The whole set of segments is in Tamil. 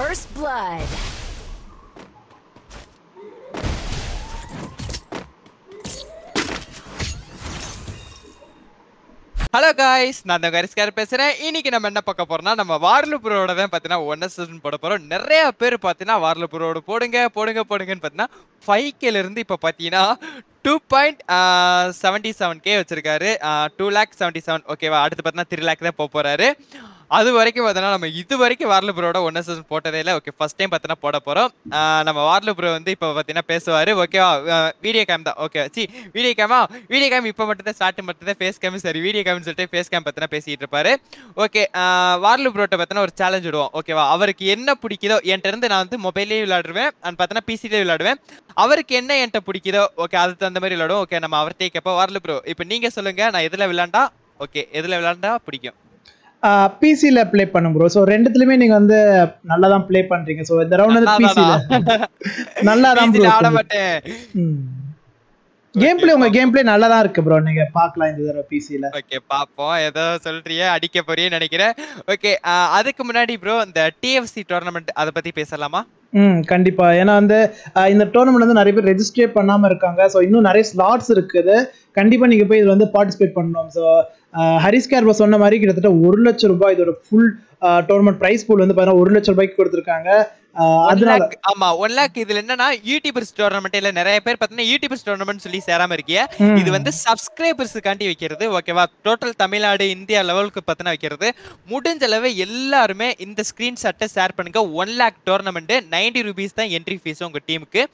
First blood. ஹலோ காய்ஸ் நான் தான் கரிஸ்கார் பேசுகிறேன் இன்னைக்கு நம்ம என்ன பார்க்க போறோம்னா நம்ம வார்லுபுரோட தான் பார்த்தீங்கன்னா ஒன் சீசன் போட போகிறோம் நிறைய பேர் பார்த்தீங்கன்னா வார்லு போடுங்க போடுங்க போடுங்கன்னு பார்த்தீங்கன்னா ஃபைவ் கேலேருந்து இப்போ பார்த்தீங்கன்னா two point seventy seven K வச்சிருக்காரு. டூ லேக் செவன்ட்டி செவன் ஓகேவா அடுத்து பார்த்தீங்கன்னா த்ரீ லேக் தான் போக போகிறாரு அது வரைக்கும் பார்த்தோன்னா நம்ம இது வரைக்கும் வார்ல ப்ரோட ஒன் எஸ்எஸ் போட்டதே இல்லை. ஓகே ஃபர்ஸ்ட் டைம் பார்த்தோன்னா போட போகிறோம் நம்ம வார்லு ப்ரோ வந்து இப்போ பார்த்தீங்கன்னா பேசுவார். ஓகேவா வீடியோ கேம் தான். ஓகே சி வீடியோ கேமா வீடியோ கேம் இப்போ மட்டும் தான் ஸ்டார்ட் மட்டும் தான் ஃபேஸ் கேம் சரி வீடியோ கேம்னு சொல்லிட்டு ஃபேஸ் கேம் பற்றினா பேசிகிட்டு இருப்பாரு. ஓகே வார்லு ப்ரோட்ட பார்த்தோன்னா ஒரு சேலஞ்ச் விடுவோம். ஓகேவா அவருக்கு என்ன பிடிக்குதோ என்கிட்ட இருந்து நான் வந்து மொபைல்லேயே விளாடுவேன் அண்ட் பார்த்தோன்னா பிசிலேயே விளாடுவேன் அவருக்கு என்ன என்கிட்ட பிடிக்குதோ ஓகே அதுக்கு தகுந்த மாதிரி விளாடுவோம் ஓகே நம்ம அவர்கிட்ட கேட்போம். வார்லு ப்ரோ இப்போ நீங்கள் சொல்லுங்கள் நான் எதில் விளாண்டா ஓகே எதில் விளாண்டா பிடிக்கும். பிசியில் ப்ளே பண்ணும் ப்ரோ ஸோ ரெண்டுத்துலையுமே நீங்கள் வந்து நல்லா தான் ப்ளே பண்ணுறீங்க ஸோ இந்த ரவுண்ட் வந்து பிசியில் நல்லா தான் கேம் பிளே உங்கள் கேம் பிளே நல்லா தான் இருக்கு ப்ரோ நீங்கள் பார்க்கலாம் இந்த தடவை பிசியில் ஓகே பாப்போம் ஏதோ சொல்றியே? அடிக்க போறியே நினைக்கிறேன். ஓகே அதுக்கு முன்னாடி ப்ரோ இந்த டிஎஃப்சி டோர்னமெண்ட் அதை பத்தி பேசலாமா? ம் கண்டிப்பா. ஏன்னா வந்து இந்த டோர்னமெண்ட் வந்து நிறைய பேர் ரெஜிஸ்டரே பண்ணாம இருக்காங்க. ஸோ இன்னும் நிறைய ஸ்லாட்ஸ் இருக்குது. கண்டிப்பா நீங்க போய் இதுல வந்து பார்ட்டிசிபேட் பண்ணணும். ஸோ ஹரிஸ் கேர் சொன்ன மாதிரி கிட்டத்தட்ட ஒரு லட்சம் ரூபாய் இதோட ஃபுல் டோர்னமெண்ட் பிரைஸ் பூல் வந்து பாத்தீங்கன்னா ஒரு லட்சம் ரூபாய்க்கு கொடுத்துருக்காங்க. அதனால ஆமா ஒன் லேக் இதுல என்னன்னா யூடியூபர்ஸ் டோர்னமெண்ட் இல்ல நிறைய பேர் பாத்தீங்கன்னா யூடியூபர்ஸ் டோர்னமெண்ட் சொல்லி சேராம இருக்கிய. இது வந்து சப்ஸ்கிரைபர்ஸுக்காண்டி வைக்கிறது ஓகேவா டோட்டல் தமிழ்நாடு இந்தியா லெவலுக்கு பத்தின வைக்கிறது. முடிஞ்ச அளவு எல்லாருமே இந்த ஸ்கிரீன்ஷாட்டை ஷேர் பண்ணுங்க. One lakh tournament ninety rupees தான் என்ட்ரி ஃபீஸ் உங்க டீமுக்கு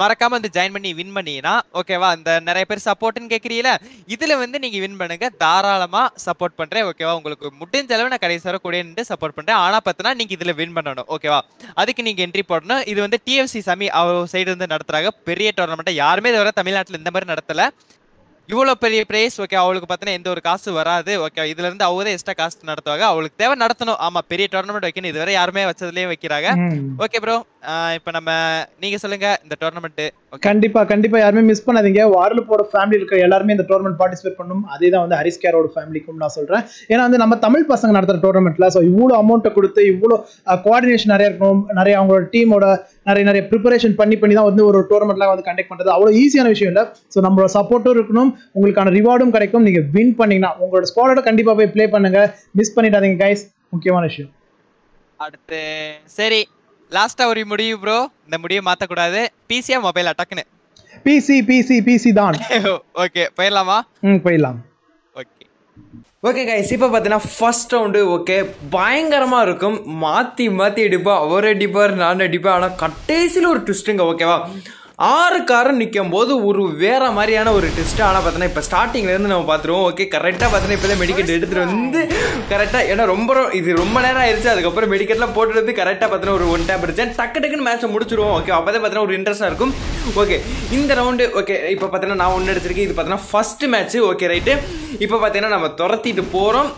மறக்காம வந்து ஜாயின் பண்ணி வின் பண்ணினா ஓகேவா அந்த நிறைய பேர் சப்போர்ட்னு கேட்குறீல இதுல வந்து நீங்க வின் பண்ணுங்க. தாராளமா சப்போர்ட் பண்றேன் ஓகேவா உங்களுக்கு முடிஞ்ச அளவு நான் கடைசி வர கூட நின்று சப்போர்ட் பண்றேன். ஆனா பார்த்தனா நீங்க இதுல வின் பண்ணணும் ஓகேவா அதுக்கு நீங்க என்ட்ரி போடணும். இது வந்து டிஎஃப்சி சாமி அவர் சைடு வந்து நடத்துறாங்க. பெரிய டோர்னமெண்ட் யாருமே இதுவரை தமிழ்நாட்டுல இந்த மாதிரி நடத்தல. இவ்வளவு பெரிய பிரைஸ் ஓகே அவளுக்கு பார்த்தீங்கன்னா எந்த ஒரு காசு வராது ஓகே இதுல இருந்து தான் எக்ஸ்ட்ரா காசு நடத்துவாங்க. அவளுக்கு தேவை நடத்தணும். ஆமா பெரிய டோர்னமெண்ட் வைக்கணும். இதுவரை யாருமே வச்சதுலயே வைக்கிறாங்க. ஓகே ப்ரோ இப்போ நம்ம நீங்க சொல்லுங்க இந்த டோர்னமெண்ட் கண்டிப்பா கண்டிப்பா யாருமே மிஸ் பண்ணாதீங்க. வார்லுப்போட ஃபேமிலி இருக்கிற எல்லாருமே இந்த டோர்னமெண்ட் பார்ட்டிசிபேட் பண்ணணும் அதே தான் வந்து ஹரிஸ் கேரோட ஃபேமிலிக்கும் நான் சொல்றேன். ஏன்னா வந்து நம்ம தமிழ் பசங்க நடத்துற டோர்னமெண்ட்ல ஸோ இவ்வளோ அமௌண்ட்டை கொடுத்து இவ்வளோ கோஆர்டினேஷன் நிறைய இருக்கணும். நிறைய அவங்களோட டீமோட நிறைய நிறைய ப்ரிப்பரேஷன் பண்ணி பண்ணி தான் வந்து ஒரு டோர்னமெண்ட்லாம் வந்து கண்டக்ட் பண்றது. அவ்வளோ ஈஸியான விஷயம் இல்லை. ஸோ நம்மளோட சப்போர்ட்டும் இருக்கணும். உங்களுக்கான ரிவார்டும் கிடைக்கும். நீங்க வின் பண்ணீங்கன்னா உங்களோட ஸ்குவாடோட கண்டிப்பா போய் ப்ளே பண்ணுங்க. மிஸ் பண்ணிடாதீங்க கைஸ் முக்கியமான விஷயம். அடுத்து சரி லாஸ்டா ஒரு முடிவு ப்ரோ இந்த முடிவை மாத்தக்கூடாது. பிசியா மொபைல் அட்டாக்குன்னு பிசி பிசி பிசி தான். ஓகே போயிடலாமா? ம் போயிடலாம். ஓகே ஓகே கைஸ் இப்போ பார்த்தீங்கன்னா ஃபர்ஸ்ட் ரவுண்டு ஓகே பயங்கரமாக இருக்கும். மாற்றி மாற்றி அடிப்பா அவர் அடிப்பார் நான் அடிப்பேன். ஆனால் கடைசியில் ஒரு ட்விஸ்ட்டுங்க ஓகேவா ஆறு காரம் நிற்கும் போது ஒரு வேற மாதிரியான ஒரு ட்விஸ்ட் ஆனால் பார்த்தீங்கன்னா இப்போ ஸ்டார்டிங்லேருந்து நம்ம பார்த்துருவோம் ஓகே கரெக்டாக பார்த்தீங்கன்னா இப்போ மெடிக்கெட் எடுத்துகிட்டு வந்து கரெக்டாக ஏன்னா ரொம்ப இது ரொம்ப நேரம் ஆயிடுச்சு அதுக்கப்புறம் மெடிக்கெட்லாம் போட்டு வந்து கரெக்டாக பார்த்தீங்கன்னா ஒரு ஒன் டேப் அடிச்சேன். டக்கு டக்குன்னு மேட்ச்சை முடிச்சிருவோம். ஓகே அப்போ தான் பார்த்தீங்கன்னா ஒரு இன்ட்ரெஸ்ட்டாக இருக்கும். ஓகே இந்த ரவுண்டு ஓகே இப்போ பார்த்தீங்கன்னா நான் ஒன்று எடுத்திருக்கேன். இது பார்த்தீங்கன்னா ஃபஸ்ட்டு மேட்ச்சு ஓகே ரைட்டு இப்போ பார்த்தீங்கன்னா நம்ம துரத்திட்டு போகிறோம்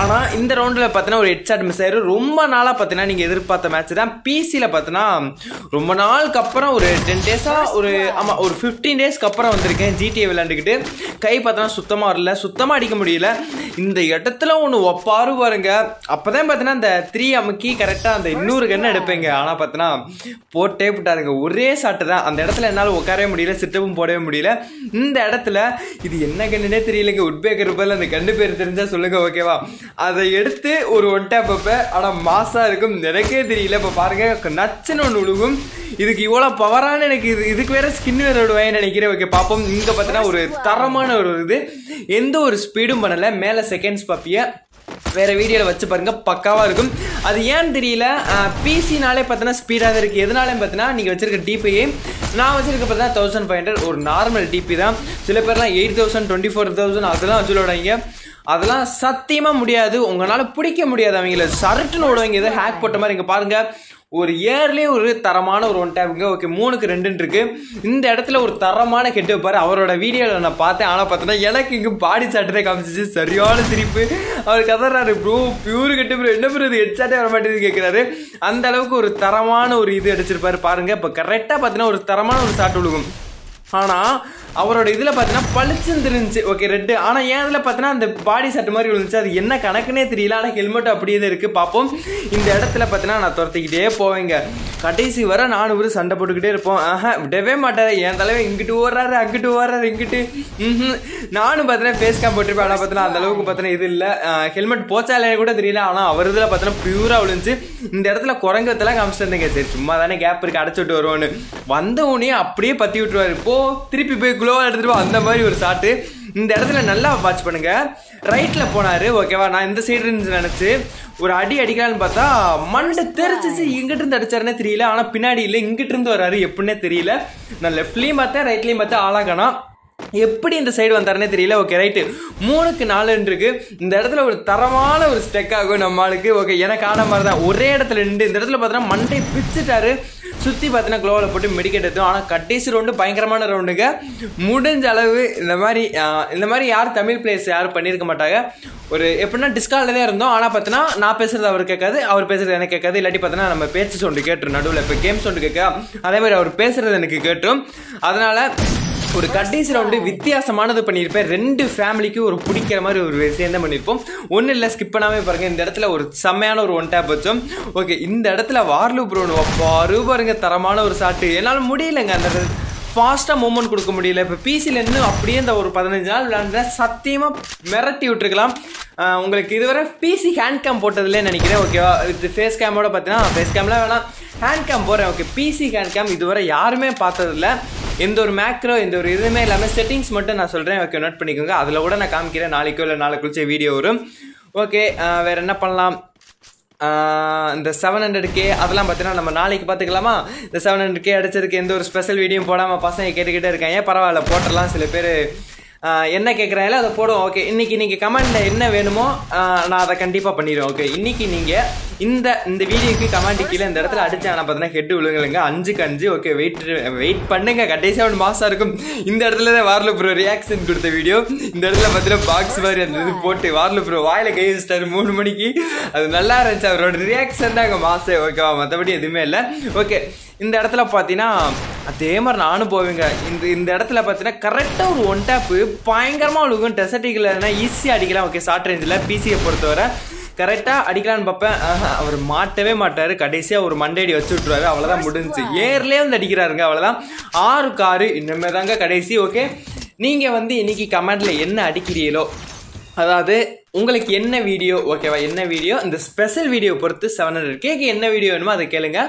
ஆனால் இந்த ரவுண்டில் பார்த்தீங்கன்னா ஒரு ஹெட்ஷாட் மிஸ் ஆயிரும் ரொம்ப நாளாக பார்த்தீங்கன்னா நீங்கள் எதிர்பார்த்த மேட்ச் தான். பிசியில் பார்த்தீங்கன்னா ரொம்ப நாளுக்கு அப்புறம் ஒரு டென் டேஸாக ஒரு ஆமாம் ஒரு ஃபிஃப்டீன் டேஸ்க்கு அப்புறம் வந்திருக்கேன். ஜிடிஏ விளையாண்டுக்கிட்டு கை பார்த்தோன்னா சுத்தமாக வரல. சுத்தமாக அடிக்க முடியல. இந்த இடத்துல ஒன்று ஒப்பாரு பாருங்க. அப்போ தான் பார்த்தீங்கன்னா இந்த த்ரீ அமுக்கி கரெக்டாக அந்த இன்னொரு கண்ணை எடுப்பேங்க. ஆனால் பார்த்தீங்கன்னா போட்டே விட்டாருங்க. ஒரே சாட்டு தான். அந்த இடத்துல என்னால் உட்காரவே முடியல. சிட்டப்பும் போடவே முடியல. இந்த இடத்துல இது என்ன கண்ணுனே தெரியலங்க. உட்பேக்கர் பதில் அந்த கண்டு பேர் தெரிஞ்சால் சொல்லுங்கள் ஓகேவா அதை எடுத்து ஒரு ஒன் டேப் வைப்பேன் ஆனால் மாசாக இருக்கும் எனக்கே தெரியல இப்போ பாருங்கள் நச்சுன்னு ஒன்று விழுகும் இதுக்கு இவ்வளோ பவரான எனக்கு இது இதுக்கு வேற ஸ்கின் வேற விடுவேன் நினைக்கிறேன். ஓகே பார்ப்போம் இங்கே பார்த்தீங்கன்னா ஒரு தரமான ஒரு இது. எந்த ஒரு ஸ்பீடும் பண்ணலை. மேலே செகண்ட்ஸ் பார்ப்பிய வேற வீடியோவில் வச்சு பாருங்க பக்காவாக இருக்கும். அது ஏன்னு தெரியல. பிசினாலே பார்த்தோன்னா ஸ்பீடாக தான் இருக்குது எதனாலே பார்த்தீங்கன்னா நீங்கள் வச்சிருக்க டிபியே நான் வச்சிருக்க பார்த்தா தௌசண்ட் ஃபைவ் ஹண்ட்ரட் ஒரு நார்மல் டிபி தான். சில பேர்லாம் eight thousand twenty four thousand அதெல்லாம் வச்சு விடுவாங்க அதெல்லாம் சத்தியமாக முடியாது. உங்களால் பிடிக்க முடியாது அவங்கள. சரட்டுன்னு விடுவாங்க இதை ஹேக் போட்ட மாதிரி இங்கே பாருங்கள் ஒரு ஏர்லேயே ஒரு தரமான ஒரு ஒன் டேப்புங்க ஓகே மூணுக்கு ரெண்டுன்னு இருக்குது இந்த இடத்துல ஒரு தரமான கெட்டு வைப்பாரு. அவரோட வீடியோவில் நான் பார்த்தேன். ஆனால் பார்த்தோன்னா எனக்கு இங்கே பாடி சாட்டதே காமிச்சிச்சு. சரியான சிரிப்பு. அவர் கதறாரு ப்ரோ பியூர் கெட்டு ப்ரோ என்ன ப்ரோ இது? ஹெட்சாட்டே வர மாட்டேங்குது கேட்குறாரு அந்த அளவுக்கு ஒரு தரமான ஒரு இது அடிச்சிருப்பாரு பாருங்க. இப்போ கரெக்டாக பார்த்தீங்கன்னா ஒரு தரமான ஒரு ஷாட் விழுகும் ஆனால் அவரோட இதில் பார்த்தீங்கன்னா பளிச்சுன்னு இருந்துச்சு ஓகே ரெட்டு ஆனால் ஏன் இதில் பார்த்தீங்கன்னா அந்த பாடி சட்டை மாதிரி விழுந்துச்சு. அது என்ன கணக்குனே தெரியல. ஆனால் ஹெல்மெட் அப்படியே தான் இருக்குது பார்ப்போம் இந்த இடத்துல பார்த்தீங்கன்னா நான் துரத்திக்கிட்டே போவேங்க. கடைசி வர நானும் ஒரு சண்டை போட்டுக்கிட்டே இருப்போம். ஆஹா விடவே மாட்டார். என் தலைவன் இங்கிட்டு ஓடுறாரு அங்கிட்டு ஓடுறாரு இங்கிட்டு. ம்ஹும். நானும் பார்த்தீங்கன்னா ஃபேஸ் கேம் போட்டிருப்பேன். ஆனால் பார்த்தீங்கன்னா அந்த அளவுக்கு பார்த்தீங்கன்னா இது இல்லை. ஹெல்மெட் போச்சா இல்லைன்னு கூட தெரியல. ஆனால் அவர் இதில் பார்த்தீங்கன்னா பியூராக விழுந்துச்சு. இந்த இடத்துல குரங்கத்தெல்லாம் காமிச்சிருந்தேங்க சரி சும்மா தானே கேப் இருக்கு. அடைச்சிட்டு வருவோன்னு. வந்த உடனே அப்படியே பற்றி விட்டுருவாரு. போ திருப்பி போய் குளோவாக எடுத்துகிட்டு போ அந்த மாதிரி ஒரு ஷாட்டு இந்த இடத்துல நல்லா வாட்ச் பண்ணுங்க. ரைட்டில் போனாரு ஓகேவா நான் இந்த சைடு இருந்து நினச்சி ஒரு அடி அடிக்கலான்னு பார்த்தா மண்டை தெரிச்சிச்சு இங்கிட்டு இருந்து அடிச்சாருன்னே தெரியல. ஆனால் பின்னாடி இல்லை இங்கிட்டு இருந்து வராரு. எப்படின்னே தெரியல. நான் லெஃப்ட்லேயும் பார்த்தேன் ரைட்லேயும் பார்த்தா ஆளாகனா எப்படி இந்த சைடு வந்தாருன்னே தெரியல. ஓகே ரைட்டு மூணுக்கு நாலுன்றிருக்கு இந்த இடத்துல ஒரு தரமான ஒரு ஸ்டெக் ஆகும் நம்ம ஆளுக்கு ஓகே எனக்கு ஆன மாதிரி தான் ஒரே இடத்துல நின்று இந்த இடத்துல பார்த்தோன்னா மண்டை பிச்சுட்டாரு. சுற்றி பார்த்தீங்கன்னா க்ளோவில் போட்டு மெடிக்கெட் எடுத்தோம் ஆனால் கடைசி ரவுண்டு பயங்கரமான ரவுண்டுங்க முடிஞ்ச அளவு இந்த மாதிரி இந்த மாதிரி யார் தமிழ் பிளேயர்ஸ் யாரும் பண்ணியிருக்க மாட்டாங்க. ஒரு எப்படின்னா டிஸ்காலில் தான் இருந்தோம். ஆனால் பார்த்தீங்கன்னா நான் பேசுகிறது அவர் கேட்காது அவர் பேசுகிறது எனக்கு கேட்காது. இல்லாட்டி பார்த்தீங்கன்னா நம்ம பேச்சு சவுண்டு கேட்டுரும். நடுவில் இப்போ கேம் சவுண்டு கேட்க அதே மாதிரி அவர் பேசுகிறது எனக்கு கேட்டும். அதனால் ஒரு கடைசி ரவுண்டு வித்தியாசமானது பண்ணியிருப்பேன். ரெண்டு ஃபேமிலிக்கும் ஒரு பிடிக்கிற மாதிரி ஒரு விஷயம் தான் பண்ணியிருப்போம். ஒன்றும் இல்லை ஸ்கிப் பண்ணாமே பாருங்கள் இந்த இடத்துல ஒரு செம்மையான ஒரு ஒன் டேப் வச்சோம். ஓகே இந்த இடத்துல வார்லு ப்ரோனு பாரு பாருங்க தரமான ஒரு சாட்டு. என்னால் முடியலைங்க அந்த ஃபாஸ்ட்டாக மூமெண்ட் கொடுக்க முடியல. இப்போ பிசிலேருந்து அப்படியே இந்த ஒரு பதினஞ்சு நாள் விளையாண்ட சத்தியமாக மிரட்டி விட்டுருக்கலாம். உங்களுக்கு இதுவரை பிசி ஹேண்ட் கேம் போட்டதுலே நினைக்கிறேன் ஓகேவா இது ஃபேஸ் கேமோட பார்த்தீங்கன்னா ஃபேஸ் கேம்லாம் வேணாம். ஹேண்ட் கேம் போகிறேன் ஓகே பிசி ஹேண்ட் கேம் இதுவரை யாருமே பார்த்ததில்ல. எந்த ஒரு மேக்ரோ எந்த ஒரு இதுவுமே இல்லாமல் செட்டிங்ஸ் மட்டும் நான் சொல்கிறேன் ஓகே நோட் பண்ணிக்கோங்க. அதில் கூட நான் காமிக்கிறேன். நாளைக்கோ இல்லை நாளை குளிச்ச வீடியோ வரும் ஓகே வேறு என்ன பண்ணலாம்? இந்த செவன் ஹண்ட்ரட் கே அதெல்லாம் பார்த்தீங்கன்னா நம்ம நாளைக்கு பார்த்துக்கலாமா? இந்த செவன் ஹண்ட்ரட் கே அடிச்சதுக்கு எந்த ஒரு ஸ்பெஷல் வீடியோ போடாமல் பசங்க கேட்டுக்கிட்டே இருக்காங்க. பரவாயில்ல போட்டுடலாம். சில பேர் என்ன கேட்குறாங்களோ அதை போடுவோம். ஓகே இன்னைக்கு நீங்கள் கமெண்டில் என்ன வேணுமோ நான் அதை கண்டிப்பாக பண்ணிடுவேன். ஓகே இன்னைக்கு நீங்கள் இந்த இந்த வீடியோக்கு கமெண்ட் கீழே இந்த இடத்துல அடிச்சாங்க பார்த்தீங்கன்னா ஹெட் விழுங்குங்க அஞ்சுக்கு அஞ்சு ஓகே வெயிட் வெயிட் பண்ணுங்க. கடைசியாக ஒன்று மாசம் இருக்கும். இந்த இடத்துல தான் வார்ல ப்ரோ ரியாக்ஷன் கொடுத்த வீடியோ இந்த இடத்துல பார்த்தீங்கன்னா பாக்ஸ் மாதிரி அந்த இது போட்டு வார்ல ப்ரோ வாயில கை வச்சிட்டாரு மூணு மணிக்கு. அது நல்லா இருந்துச்சு. அவரோட ரியாக்ஷன் தான் அங்கே மாசம் ஓகேவா மற்றபடி எதுவுமே இல்லை. ஓகே இந்த இடத்துல பார்த்தீங்கன்னா அதே மாதிரி நானும் போவேங்க. இந்த இந்த இடத்துல பார்த்தீங்கன்னா கரெக்டாக ஒரு ஒன் டேப்பு பயங்கரமாக விழுகும். டெசர்ட்டிக்கில் ஈஸியாக அடிக்கலாம். ஓகே ஷார்ட் ரேஞ்சில் பிசியை பொறுத்தவரை. கரெக்டாக அடிக்கலான்னு பார்ப்பேன் அவர் மாட்டவே மாட்டார். கடைசியாக ஒரு மண்டேடி வச்சு விட்ருவாரு அவ்வளோதான் முடிஞ்சுச்சு ஏர்லேயே வந்து அடிக்கிறாருங்க அவ்வளோதான் ஆறு இன்னுமே தாங்க கடைசி ஓகே? நீங்கள் வந்து இன்னைக்கு கமெண்டில் என்ன அடிக்கிறீங்களோ அதாவது உங்களுக்கு என்ன வீடியோ ஓகேவா என்ன வீடியோ இந்த ஸ்பெஷல் வீடியோ பொறுத்து செவன் ஹண்ட்ரட் கேக்கு என்ன வீடியோ வேணுமோ அதை கேளுங்க.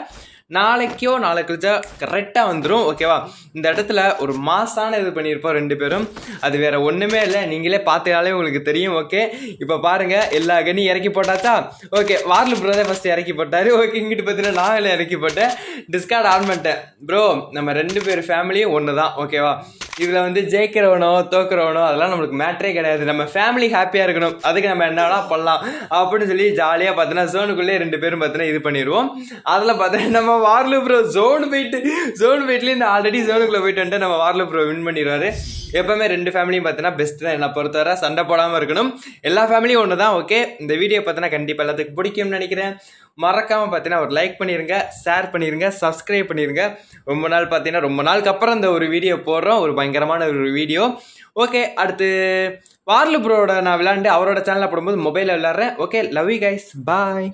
நாளைக்கோ நாளை கழிச்சா கரெக்டாக வந்துடும் ஓகேவா இந்த இடத்துல ஒரு மாசான இது பண்ணியிருப்போம் ரெண்டு பேரும். அது வேற ஒன்றுமே இல்லை. நீங்களே பார்த்தாலே உங்களுக்கு தெரியும் ஓகே இப்போ பாருங்க எல்லா கனி இறக்கி போட்டாச்சா? ஓகே வார்லு ப்ரோ தான் ஃபஸ்ட்டு இறக்கி போட்டாரு. ஓகே இங்கிட்டு பார்த்தீங்கன்னா நாங்களே இறக்கி போட்டேன். டிஸ்கார்ட் ஆன் பண்ணிட்டேன். ப்ரோ நம்ம ரெண்டு பேர் ஃபேமிலியும் ஒன்று தான் ஓகேவா இதில் வந்து ஜெயிக்கிறவனோ தோக்குறவனோ அதெல்லாம் நம்மளுக்கு மேட்ரே கிடையாது. நம்ம ஃபேமிலி ஹாப்பியாக இருக்கணும். அதுக்கு நம்ம என்னடா பண்ணலாம். அப்படின்னு சொல்லி ஜாலியாக பார்த்தோன்னா ஜோனுக்குள்ளே ரெண்டு பேரும் பார்த்தோன்னா இது பண்ணிடுவோம். அதில் பார்த்தோன்னா நம்ம வார்லு ப்ரோ ஜோன் போயிட்டு ஜோன் போயிட்டுலேயே இந்த ஆல்ரெடி ஜோனுக்குள்ளே போயிட்டு வந்துட்டு நம்ம வார்லு ப்ரோ வின் பண்ணிடுவாரு. எப்போவுமே ரெண்டு ஃபேமிலியும் பார்த்தோன்னா பெஸ்ட் தான். என்னை பொறுத்தவரை சண்டை போடாமல் இருக்கணும். எல்லா ஃபேமிலியும் ஒன்று தான் ஓகே இந்த வீடியோ பார்த்தோன்னா கண்டிப்பாக எல்லாத்துக்கும் பிடிக்கும்னு நினைக்கிறேன். மறக்காமல் பார்த்தீங்கன்னா ஒரு லைக் பண்ணிடுங்க ஷேர் பண்ணிடுங்க சப்ஸ்கிரைப் பண்ணிருங்க. ரொம்ப நாள் பார்த்தீங்கன்னா ரொம்ப நாளுக்கு அப்புறம் இந்த ஒரு வீடியோ போடுறோம். ஒரு பயங்கரமான ஒரு வீடியோ ஓகே அடுத்து வார்லு ப்ரோட நான் விளாண்டு அவரோட சேனலில் போடும்போது மொபைலில் விளாட்றேன் okay love you guys bye